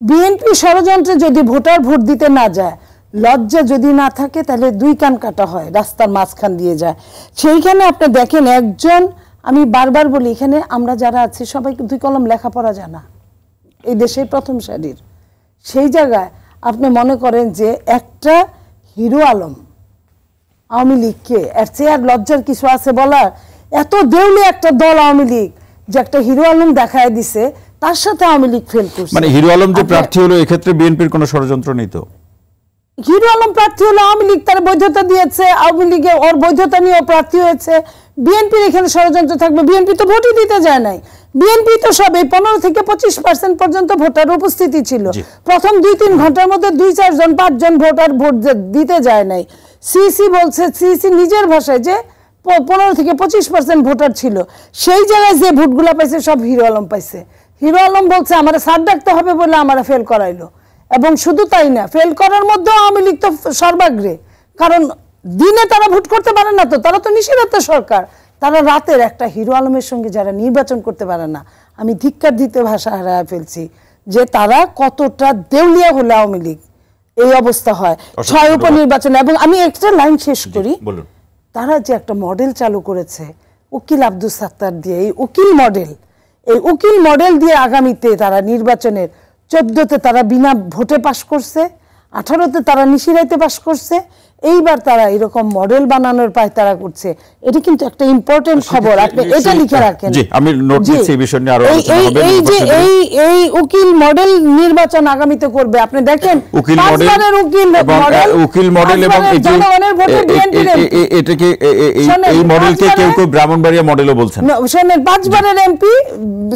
BNP ষড়যন্ত্রে যদি voter vote দিতে না যায়, লজ্জা যদি না থাকে, তাহলে দুই কান কাটা হয়, রাস্তার মাঝখান দিয়ে যায়। সেইখানে আপনি দেখেন একজন, আমি বারবার বলি, এখানে আমরা যারা আছি সবাই দুই কলম লেখাপড়া জানা। এই দেশের প্রথম সারির। সেই জায়গায় আপনি মনে করেন যে একটা হিরো আলম, আওয়ামী লীগকে এর আর লজ্জার কিছু আছে বলার? এত দেউলি একটা দল আওয়ামী লীগ, যে একটা হিরো আলম দেখায় দিছে তার সাথে আওয়ামী লীগ ফেল করছে। মানে হিরো আলম যে প্রার্থী হলো এক্ষেত্রে বিএনপির কোনো ষড়যন্ত্র নেই তো? হিরো আলম প্রার্থী হলো আওয়ামী লীগ তার বৈধতা দিয়েছে আওয়ামী লীগে ওর বৈধতা নিয়ে প্রার্থী হয়েছে। বিএনপির এখানে ষড়যন্ত্র থাকবে বিএনপি তো ভোটই দিতে যায় নাই। বিএনপি তো সব এই পনেরো থেকে পঁচিশ পার্সেন্ট পর্যন্ত ভোটার উপস্থিতি ছিল। প্রথম দুই তিন ঘণ্টার মধ্যে দুই চারজন পাঁচজন ভোটার ভোট দিতে যায় নাই। সিসি বলছে সিসি নিজের ভাষায় যে পনেরো থেকে পঁচিশ পার্সেন্ট ভোটার ছিল সেই জায়গায় যে ভোটগুলো পাইছে সব হিরো আলম পাইছে। হিরো আলম বলছে আমার সার ডাকতে হবে বলে আমার ফেল করাইলো। এবং শুধু তাই না ফেল করার মধ্যেও আওয়ামী লীগ তো সর্বাগ্রে। কারণ দিনে তারা ভোট করতে পারে না তো তারা তো নিষেধাজ্ঞা সরকার। তারা রাতের একটা হিরো আলমের সঙ্গে যারা নির্বাচন করতে পারে না আমি ধিক্কার দিতে ভাষা হারায় ফেলছি যে তারা কতটা দেউলিয়া হলে আওয়ামী লীগ। এই অবস্থা হয়। ছয়। উপনির্বাচন এবং আমি একটা লাইন শেষ করি। তারা যে একটা মডেল চালু করেছে উকিল আব্দুল সাত্তার দিয়ে এই উকিল মডেল এই উকিল মডেল দিয়ে আগামীতে তারা নির্বাচনের চোদ্দতে তারা বিনা ভোটে পাশ করছে। আঠারোতে তারা নিশিরাইতে পাশ করছে এইবার তারা এরকম মডেল বানানোর পায় তারা করছে। এটা কিন্তু একটা ইম্পর্টেন্ট খবর আপনি এটা লিখে রাখেন। জি, আমি নোট। নিচ্ছি এই বিষয় নিয়ে আরও এই- আলোচনা হবে এই যে এই এই উকিল মডেল নির্বাচন আগামীতে করবে আপনি দেখেন উকিল মডেল উকিল মডেল উকিল মডেল এবং পাঁচবারের এটি- জনগণের ভোটে এ- এ- BNP র এ- MP এ- এটাকে এই- এই মডেলকে কেউ কেউ ব্রাহ্মণবাড়িয়া মডেলও বলছেন। না, শোনেন পাঁচবারের এমপি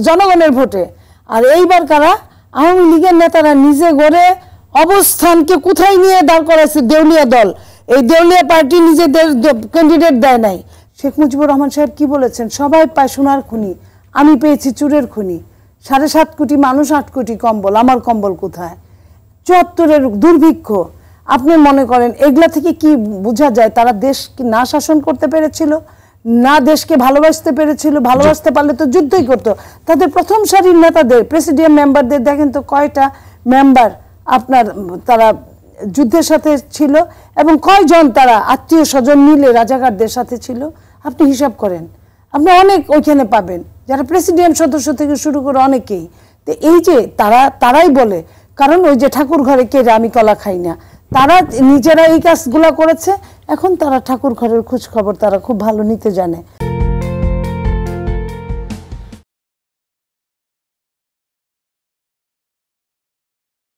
জনগণের ভোটে। আর এইবার কারা? আওয়ামী লীগের নেতারা নিজে গড়ে অবস্থানকে কোথায় নিয়ে দাঁড় করাইছে দেউলিয়া দল? এই দেউলিয়া পার্টি নিজেদের ক্যান্ডিডেট দেয় নাই। শেখ মুজিবুর রহমান সাহেব কি বলেছেন? সবাই পায় সোনার খুনি, আমি পেয়েছি চুরের খুনি। সাড়ে সাত কোটি মানুষ, আট কোটি কম্বল, আমার কম্বল কোথায়? চুয়াত্তরের দুর্ভিক্ষ। আপনি মনে করেন, এগুলা থেকে কি বোঝা যায়? তারা দেশ কি না শাসন করতে পেরেছিল? না দেশকে ভালোবাসতে পেরেছিল? ভালোবাসতে পারলে তো যুদ্ধই করতো। তাদের প্রথম সারির নেতাদের প্রেসিডিয়াম মেম্বারদের দেখেন তো কয়টা মেম্বার আপনার, তারা যুদ্ধের সাথে ছিল এবং কয়জন তারা আত্মীয় স্বজন মিলে রাজাকারদের সাথে ছিল? আপনি হিসাব করেন। আপনি অনেক ওইখানে পাবেন। যারা প্রেসিডিয়াম সদস্য থেকে শুরু করে অনেকেই। তো এই যে তারা, তারাই বলে, কারণ ওই যে ঠাকুর ঘরে কে আমি কলা খাই না। তারা নিজেরা এই কাজগুলা করেছে। এখন তারা ঠাকুর ঘরের খোঁজ খবর তারা খুব ভালো নিতে জানে।